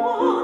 Oh.